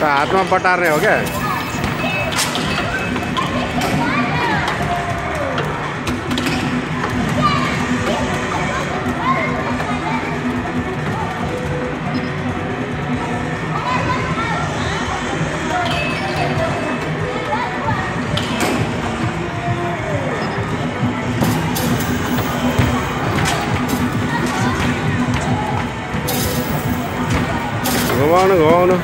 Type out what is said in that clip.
हाँ, हाथ में बटा रहे हो क्या? घुमाउनु घुमाउनु